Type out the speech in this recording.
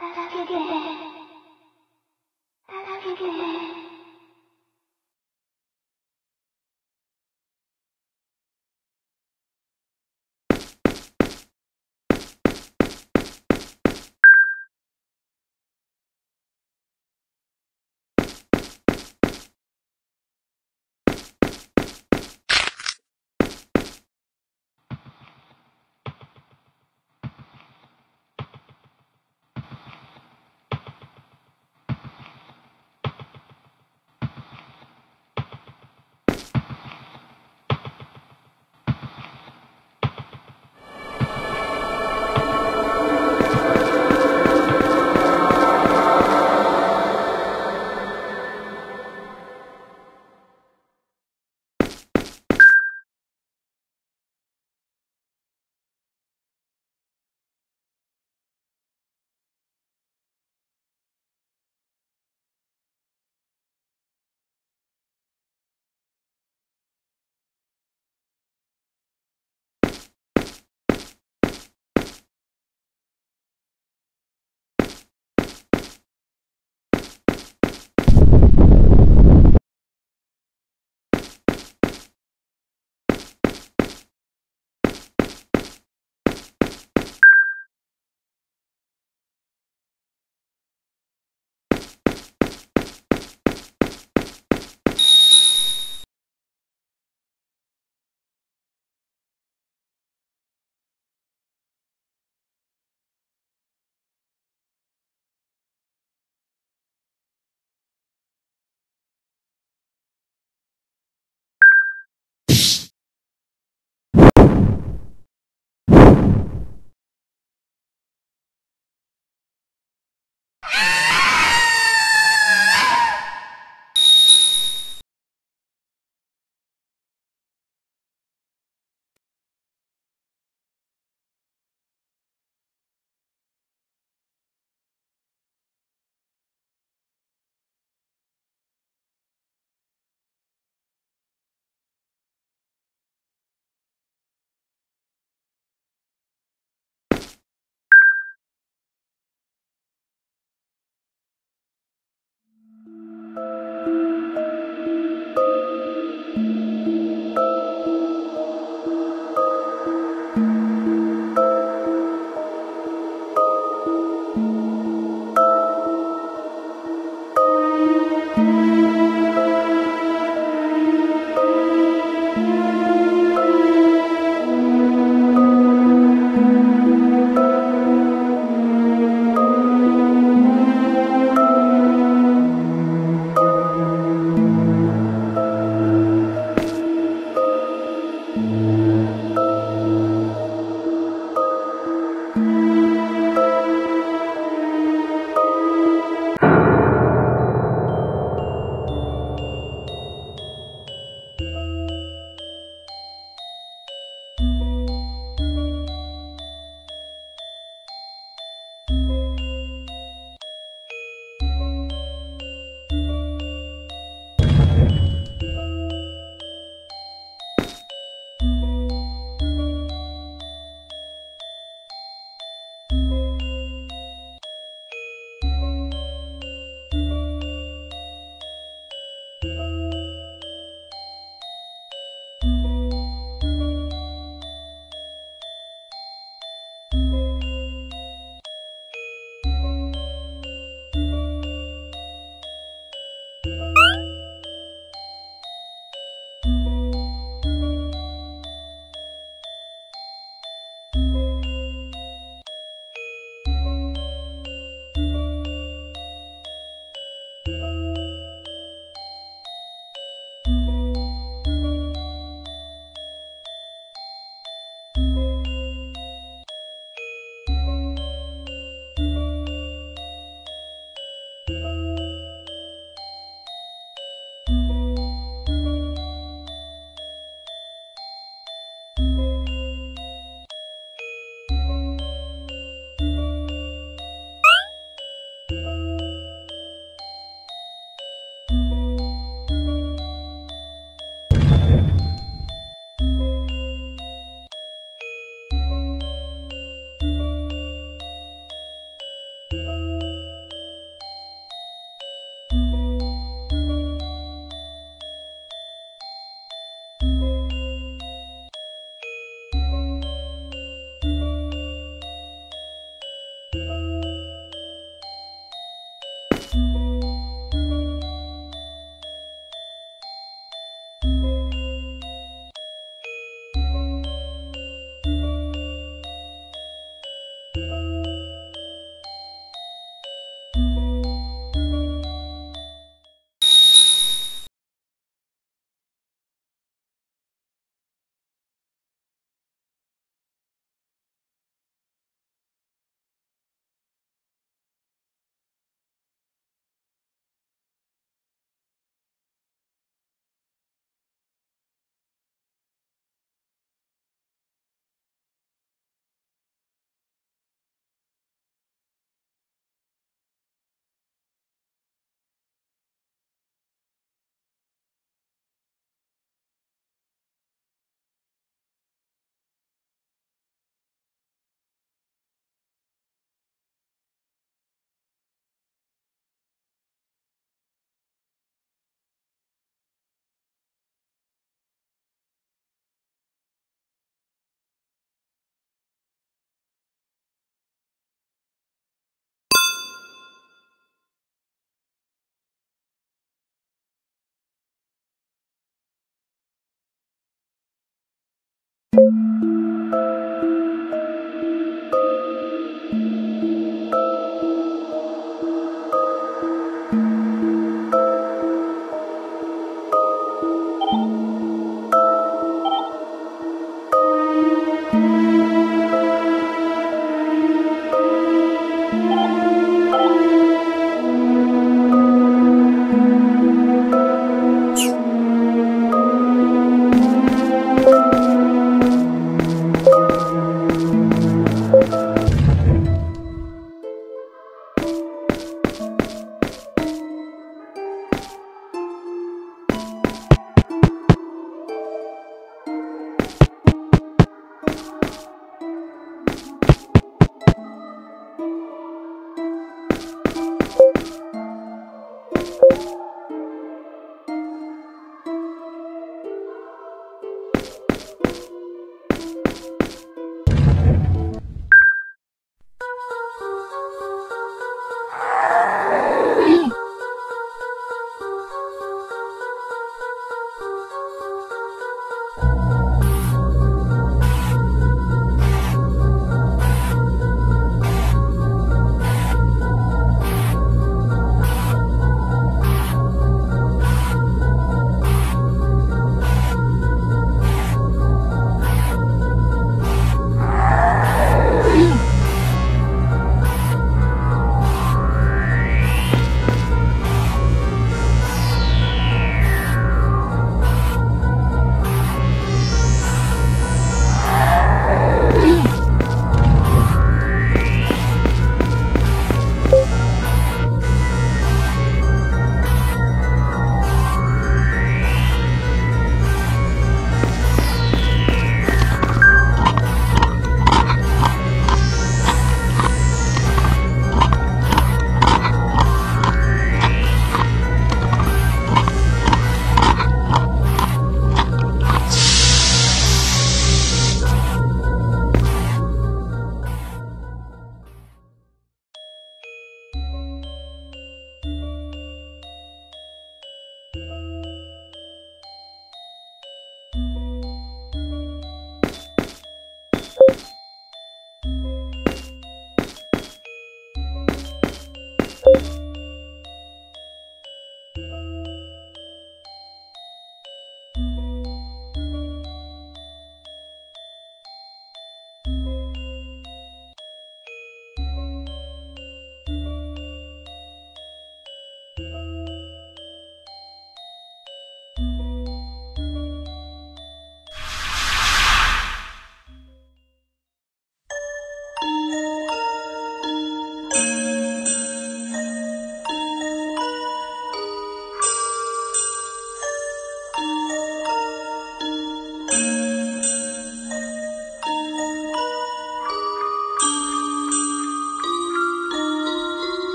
助けて。助け。